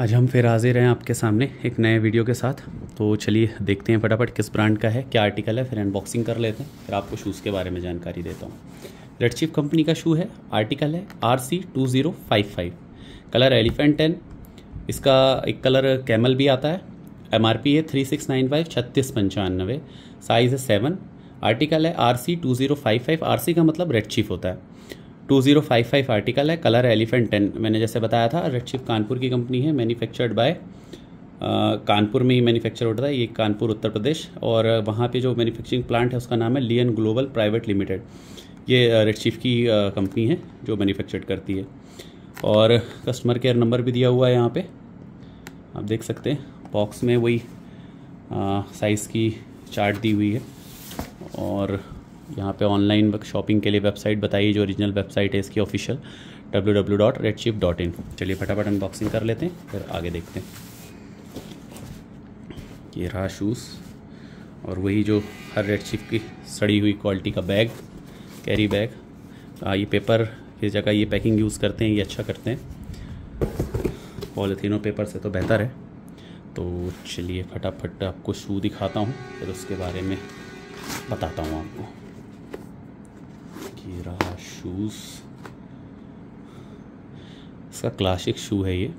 आज हम फिर हाजिर हैं आपके सामने एक नए वीडियो के साथ। तो चलिए देखते हैं फटाफट किस ब्रांड का है, क्या आर्टिकल है, फिर अनबॉक्सिंग कर लेते हैं, फिर आपको शूज़ के बारे में जानकारी देता हूँ। रेड कंपनी का शू है आर्टिकल है R C two zero five five colour elephant ten इसका एक कलर कैमल भी आता है। एम आर पी है थ्री सिक्स नाइन फाइव छत्तीस पंचानवे। साइज़ है सेवन आर्टिकल है R C two zero five five R C का मतलब रेड होता है। Two zero five five article है कलर एलिफेंट टेन मैंने जैसे बताया था रेड चिप कानपुर की कंपनी है मैन्युफैक्चर्ड बाय कानपुर में ही मैन्युफैक्चर होता है ये कानपुर, उत्तर प्रदेश। और वहाँ पे जो मैन्युफैक्चरिंग प्लांट है, उसका नाम है लियन ग्लोबल प्राइवेट लिमिटेड ये रेड चिप की कंपनी है, जो मैन्युफैक्चर्ड करती है। और कस्टमर केयर नंबर भी दिया हुआ है यहाँ पे। आप देख सकते हैं बॉक्स में वही साइज़ की चार्ट दी हुई है। और यहाँ पे ऑनलाइन शॉपिंग के लिए वेबसाइट बताइए जो ओरिजिनल वेबसाइट है इसकी official W W dot Red Chief dot in चलिए फटाफट अनबॉक्सिंग कर लेते हैं फिर आगे देखते हैं। ये रहा शूज़ और वही जो हर रेड चिप की सड़ी हुई क्वालिटी का बैग कैरी बैग आ, ये पेपर इस जगह ये पैकिंग यूज़ करते हैं ये अच्छा करते हैं। पॉलीथीनो पेपर से तो बेहतर है। तो चलिए फटाफट आपको शू दिखाता हूँ फिर उसके बारे में बताता हूँ आपको। ये रहा शूज़ इसका क्लासिक शू है ये।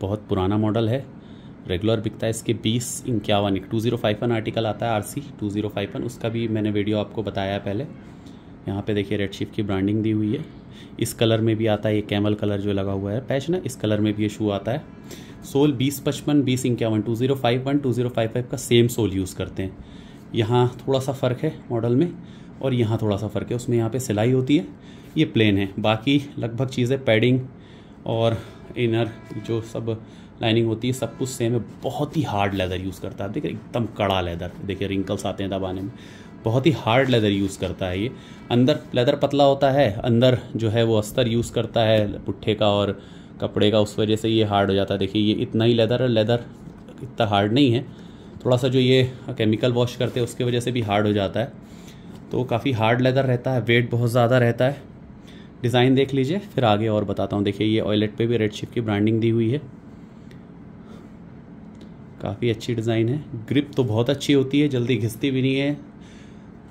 बहुत पुराना मॉडल है। रेगुलर बिकता है इसके बीस, इक्यावन two zero five one article आता है R C two zero five one उसका भी मैंने वीडियो आपको बताया है पहले। यहाँ पे देखिए रेड शिप की ब्रांडिंग दी हुई है। इस कलर में भी आता है, ये कैमल कलर जो लगा हुआ है। पैच ना, इस कलर में भी ये शू आता है। सोल बीस पचपन, बीस इक्यावन two zero five one two zero five five का सेम सोल यूज़ करते हैं। यहाँ थोड़ा सा फ़र्क है मॉडल में। और यहाँ थोड़ा सा फ़र्क है, उसमें यहाँ पे सिलाई होती है, ये प्लेन है। बाकी लगभग चीज़ें पैडिंग और इनर जो सब लाइनिंग होती है, सब कुछ सेम है। बहुत ही हार्ड लेदर यूज़ करता है। देखिए एकदम कड़ा लेदर देखिए रिंकल्स आते हैं दबाने में। बहुत ही हार्ड लेदर यूज़ करता है ये। अंदर लेदर पतला होता है, अंदर जो है वो अस्तर यूज़ करता है, पुट्ठे का और कपड़े का, उस वजह से ये हार्ड हो जाता है। देखिए, ये इतना ही लेदर है लेदर इतना हार्ड नहीं है। थोड़ा सा जो ये केमिकल वॉश करते हैं, उसके वजह से भी हार्ड हो जाता है। तो काफ़ी हार्ड लेदर रहता है वेट बहुत ज़्यादा रहता है। डिज़ाइन देख लीजिए, फिर आगे और बताता हूँ। देखिए, ये ऑयलेट पे भी रेड शिप की ब्रांडिंग दी हुई है। काफ़ी अच्छी डिज़ाइन है। ग्रिप तो बहुत अच्छी होती है, जल्दी घिसती भी नहीं है।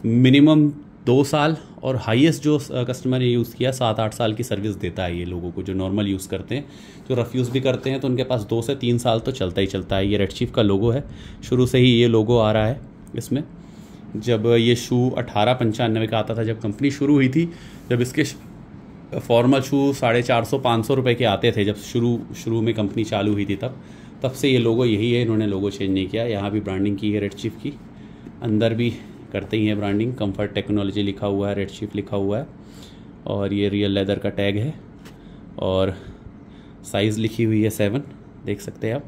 मिनिमम दो साल और हाईएस्ट जो कस्टमर ने यूज़ किया सात आठ साल की सर्विस देता है ये लोगों को, जो नॉर्मल यूज़ करते हैं। जो रफ़ यूज़ भी करते हैं तो उनके पास दो से तीन साल तो चलता ही चलता है। ये रेड चीफ का लोगो है। शुरू से ही ये लोगो आ रहा है इसमें। जब ये शू अठारह पंचानवे का आता था, जब कंपनी शुरू हुई थी, जब इसके फॉर्मल शू साढ़े चार सौ, पाँच सौ रुपये के आते थे, जब शुरू शुरू में कंपनी चालू हुई थी तब। तब से ये लोगो यही है, इन्होंने लोगो चेंज नहीं किया। यहाँ भी ब्रांडिंग की है रेड चीफ की। अंदर भी करते ही है ब्रांडिंग। कंफर्ट टेक्नोलॉजी लिखा हुआ है रेड शिप लिखा हुआ है। और ये रियल लेदर का टैग है। और साइज़ लिखी हुई है सेवन देख सकते हैं आप।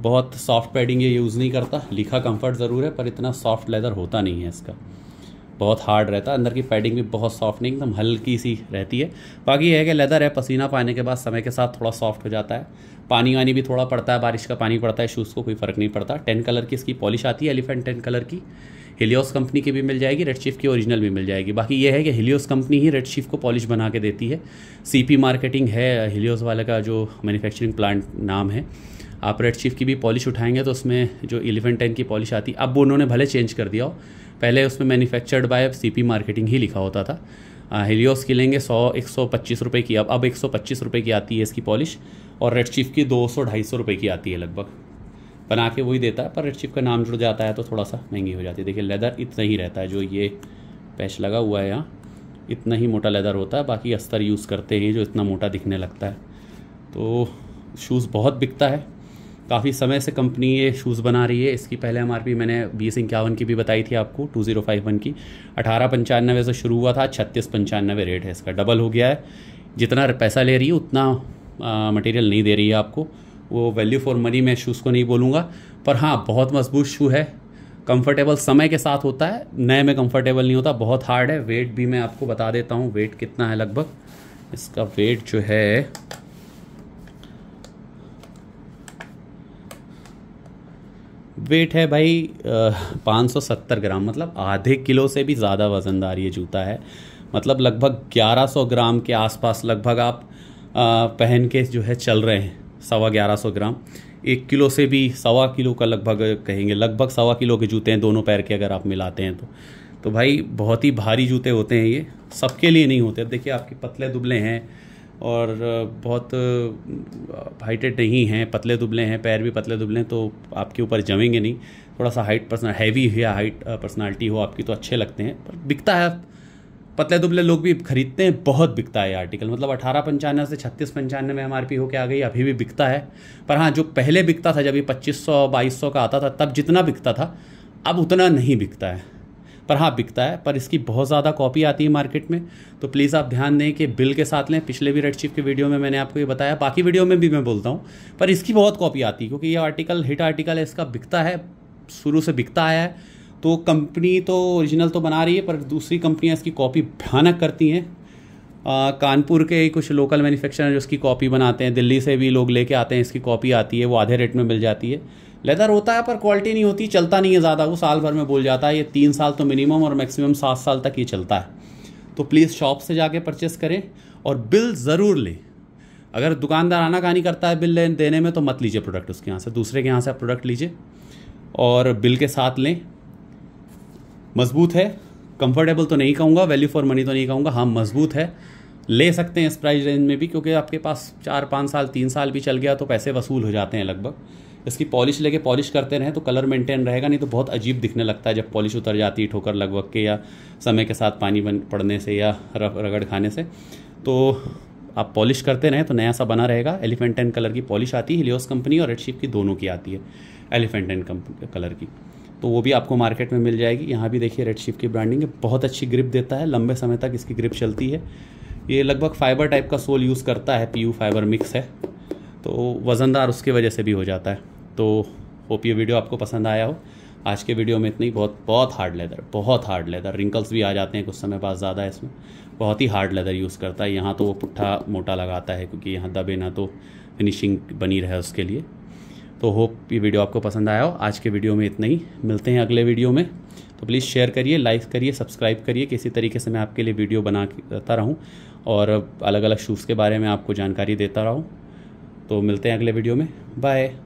बहुत सॉफ्ट पैडिंग ये यूज़ नहीं करता। लिखा कंफर्ट ज़रूर है, पर इतना सॉफ्ट लेदर होता नहीं है इसका। बहुत हार्ड रहता। है अंदर की पैडिंग भी बहुत सॉफ्ट नहीं, एकदम हल्की सी रहती है। बाकी यह है कि लेदर है, पसीना पाने के बाद समय के साथ थोड़ा सॉफ्ट हो जाता है। पानी वानी भी थोड़ा पड़ता है, बारिश का पानी पड़ता है शूज़ को कोई फ़र्क नहीं पड़ता। टेन कलर की इसकी पॉलिश आती है एलिफेंट टेन कलर की। हिलियोस कंपनी की भी मिल जाएगी रेड शिफ की ओरिजिनल भी मिल जाएगी। बाकी ये है कि हिलियोस कंपनी ही रेड शिफ को पॉलिश बना के देती है। सीपी मार्केटिंग है हिलियोस वाले का जो मैन्युफैक्चरिंग प्लांट नाम है। आप रेड शिफ की भी पॉलिश उठाएँगे तो उसमें जो इलेवन टेन की पॉलिश आती, अब वो उन्होंने भले चेंज कर दिया हो। पहले उसमें manufactured by C P marketing ही लिखा होता था। हेलियोस की लेंगे सौ, एक सौ पच्चीस रुपये की, अब अब एक सौ पच्चीस रुपये की आती है इसकी पॉलिश और रेड शिफ की दो सौ ढाई सौ रुपये की आती है लगभग। बना के वही देता है, पर रेड चिप का नाम जुड़ जाता है तो थोड़ा सा महँगी हो जाती है। देखिए लेदर इतना ही रहता है, जो ये पैच लगा हुआ है यहाँ, इतना ही मोटा लेदर होता है, बाकी अस्तर यूज़ करते हैं जो इतना मोटा दिखने लगता है। तो शूज़ बहुत बिकता है। काफ़ी समय से कंपनी ये शूज़ बना रही है। इसकी पहले एमआरपी मैंने बीस इक्यावन की भी बताई थी आपको टू ज़ीरो फाइव वन की। अठारह पंचानवे से शुरू हुआ था, छत्तीस पंचानवे रेट है इसका। डबल हो गया है। जितना पैसा ले रही है, उतना मटेरियल नहीं दे रही है आपको। वो वैल्यू फॉर मनी मैं शूज़ को नहीं बोलूँगा। पर हाँ बहुत मज़बूत शू है। कंफर्टेबल समय के साथ होता है। नए में कंफर्टेबल नहीं होता। बहुत हार्ड है। वेट भी मैं आपको बता देता हूँ। वेट कितना है लगभग? इसका वेट जो है वेट है भाई पाँच सौ सत्तर ग्राम मतलब आधे किलो से भी ज़्यादा वज़नदार ये जूता है। मतलब लगभग ग्यारह सौ ग्राम के आसपास लगभग आप आ, पहन के जो है चल रहे हैं सवा ग्यारह सौ ग्राम। एक किलो से भी सवा किलो का लगभग कहेंगे लगभग सवा किलो के जूते हैं दोनों पैर के अगर आप मिलाते हैं तो। तो भाई बहुत ही भारी जूते होते हैं ये सबके लिए नहीं होते। अब देखिए आपके पतले दुबले हैं और बहुत हाइटेड नहीं हैं, पतले दुबले हैं, पैर भी पतले दुबले हैं तो आपके ऊपर जमेंगे नहीं। थोड़ा सा हाइट पर्सनल हैवी या हाइट पर्सनालिटी हो आपकी तो अच्छे लगते हैं, पर बिकता है। पतले दुबले लोग भी खरीदते हैं, बहुत बिकता है आर्टिकल मतलब अठारह पंचानवे से छत्तीस पंचानवे में एम आर पी होकर आ गई, अभी भी बिकता है। पर हाँ जो पहले बिकता था, जब ये पच्चीस सौ, बाईस सौ का आता था, तब जितना बिकता था, अब उतना नहीं बिकता है। पर हाँ बिकता है, पर इसकी बहुत ज़्यादा कॉपी आती है मार्केट में। तो प्लीज़ आप ध्यान दें कि बिल के साथ लें। पिछले भी रेड चिप के वीडियो में मैंने आपको ये बताया, बाकी वीडियो में भी मैं बोलता हूँ, पर इसकी बहुत कॉपी आती है, क्योंकि ये आर्टिकल हिट आर्टिकल है, इसका बिकता है, शुरू से बिकता आया है। तो कंपनी तो ओरिजिनल तो बना रही है, पर दूसरी कंपनियाँ इसकी कॉपी भयानक करती हैं। कानपुर के कुछ लोकल मैन्युफैक्चरर जो इसकी कॉपी बनाते हैं, दिल्ली से भी लोग लेके आते हैं, इसकी कॉपी आती है, वो आधे रेट में मिल जाती है। लेदर होता है, पर क्वालिटी नहीं होती, चलता नहीं है ज़्यादा। वो साल भर में बोल जाता है, ये तीन साल तो मिनिमम और मैक्सिमम सात साल तक ये चलता है। तो प्लीज़ शॉप से जाके परचेस करें और बिल ज़रूर लें। अगर दुकानदार आना कहानी करता है बिल देने में तो मत लीजिए प्रोडक्ट उसके यहाँ से। दूसरे के यहाँ से आप प्रोडक्ट लीजिए और बिल के साथ लें। मज़बूत है। कंफर्टेबल तो नहीं कहूँगा वैल्यू फॉर मनी तो नहीं कहूँगा। हाँ मज़बूत है। ले सकते हैं इस प्राइस रेंज में भी, क्योंकि आपके पास चार, पाँच साल, तीन साल भी चल गया तो पैसे वसूल हो जाते हैं लगभग। इसकी पॉलिश लेके पॉलिश करते रहें तो कलर मेंटेन रहेगा, नहीं तो बहुत अजीब दिखने लगता है जब पॉलिश उतर जाती है ठोकर लगभग के या समय के साथ पानी बन, पड़ने से या रगड़ खाने से। तो आप पॉलिश करते रहें तो नया सा बना रहेगा। एलिफेंट एंड कलर की पॉलिश आती है, हिलियोस कंपनी और रेडशिप की दोनों की आती है, एलिफेंट एंड कलर की। तो वो भी आपको मार्केट में मिल जाएगी। यहाँ भी देखिए रेड शिप की ब्रांडिंग है, बहुत अच्छी ग्रिप देता है, लंबे समय तक इसकी ग्रिप चलती है। ये लगभग फाइबर टाइप का सोल यूज़ करता है पीयू फाइबर मिक्स है। तो वज़नदार उसकी वजह से भी हो जाता है। तो होप ये वीडियो आपको पसंद आया हो। आज के वीडियो में इतनी बहुत बहुत हार्ड लेदर बहुत हार्ड लेदर रिंकल्स भी आ जाते हैं, कुछ समय बाद ज़्यादा है इसमें। बहुत ही हार्ड लेदर यूज़ करता है। यहाँ तो वो पुट्ठा मोटा लगाता है, क्योंकि यहाँ दबे ना तो फिनिशिंग बनी रहे उसके लिए। तो होप ये वीडियो आपको पसंद आया हो। आज के वीडियो में इतना ही। मिलते हैं अगले वीडियो में। तो प्लीज़ शेयर करिए लाइक करिए सब्सक्राइब करिए, किसी तरीके से मैं आपके लिए वीडियो बनाता रहूँ। और अलग अलग शूज़ के बारे में आपको जानकारी देता रहूँ। तो मिलते हैं अगले वीडियो में. बाय